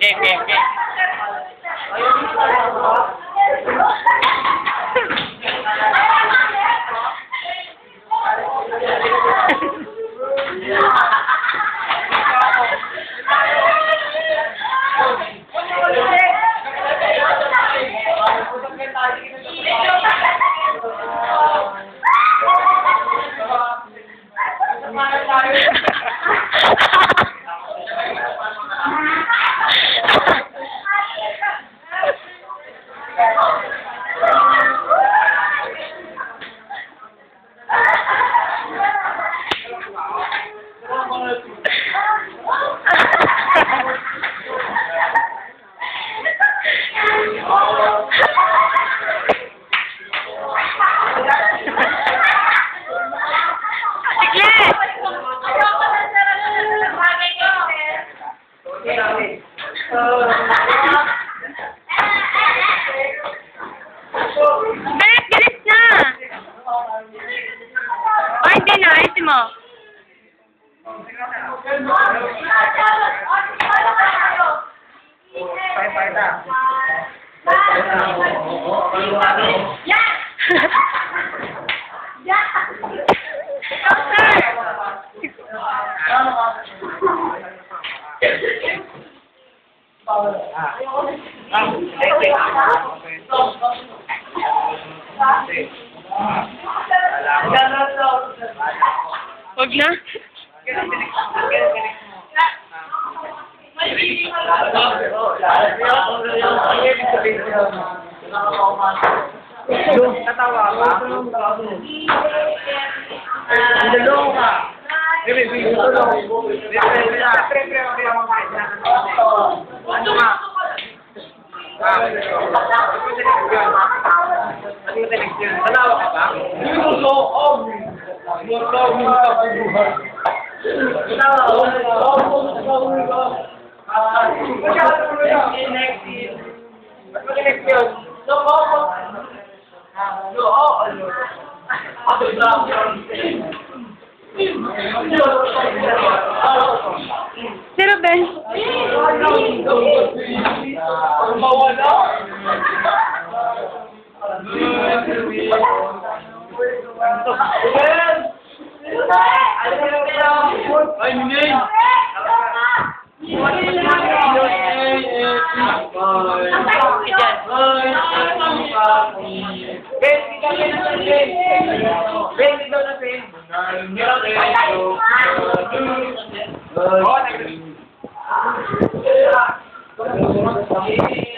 Kèm kèm kèm. Thank you. O, hindi na. Ito mo. Yes! Yes! Ikaw, sir! Ah. Huwag na. Katawa ka? Ang dalawang ka. Pre, pre, pre, pre, Ano? Minuso om. Mutlo minta kubuhan. Kita om om om om. Next year. Next year. No om. No om. Aduh, Ay, Minay! Oh,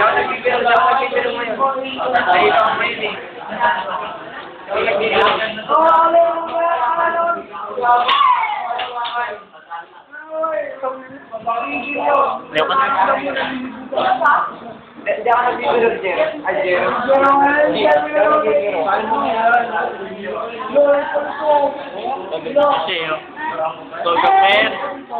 Ikaw nagbibiro daw ako nagbibiro mo yun. Ay, ikaw mo yun eh. Ikaw nagbibiro. Oh, Ayaw ka na. Hindi ako nagbibiro, Jer. Ay, Jer. Hindi ako nagbibiro. Paano mo yan? Lord, ito. Ito. Ito. Ito. Ito. Ito.